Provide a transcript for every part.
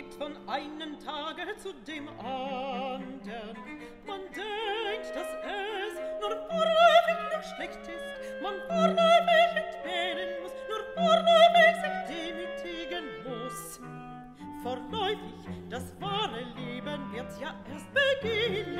lebt von einem Tage zu dem andern. Man denkt, dass es nur vorläufig noch schlecht ist, man vorläufig entbehren muss, nur vorläufig sich demütigen muss. Vorläufig, das wahre Leben wird ja erst beginnen.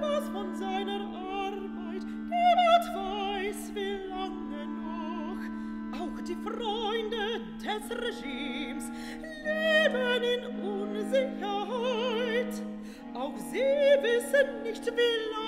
Was von seiner Arbeit, wer weiß, wie lange noch. Auch die Freunde des Regimes leben in Unsicherheit. Auch sie wissen nicht wie lange.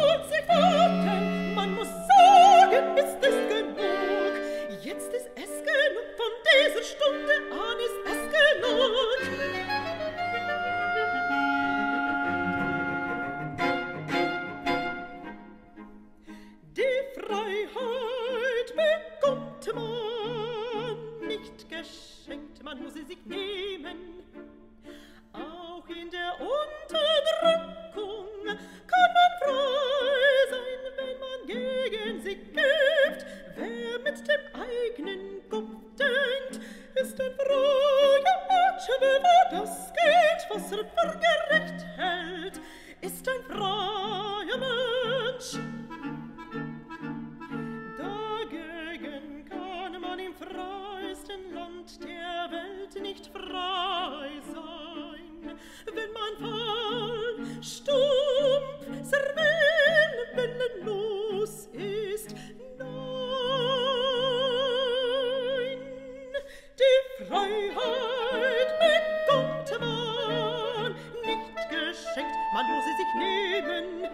kurze warten, man muss sagen, ist es genug. Jetzt ist es genug, von dieser Stunde an ist es. Freiheit bekommt man nicht geschenkt, man muss sie sich nehmen. sie gibt. Wer mit dem eigenen Kopf denkt, ist ein froher Mensch, der das Geld, was er für gerecht hält, ist ein froher Freiheit mit gutem Wahn nicht geschenkt, man muss sie sich nehmen.